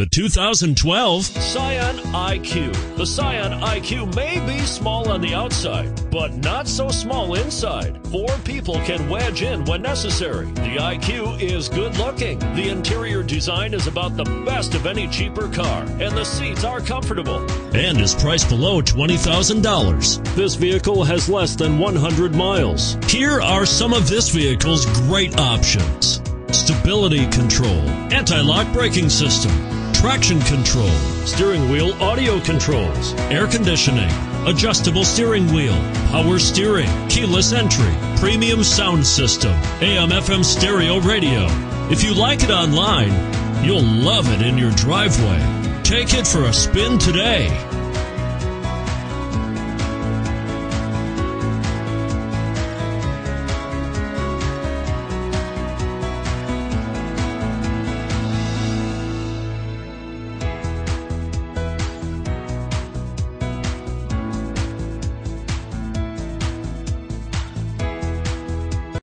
The 2012 Scion IQ. The Scion IQ may be small on the outside, but not so small inside. Four people can wedge in when necessary. The IQ is good looking. The interior design is about the best of any cheaper car, and the seats are comfortable. and is priced below $20,000. This vehicle has less than 100 miles. Here are some of this vehicle's great options. Stability control, anti-lock braking system, traction control, Steering wheel audio controls. air conditioning, adjustable steering wheel, power steering, keyless entry, premium sound system, AM FM stereo radio. If you like it online, you'll love it in your driveway. Take it for a spin today.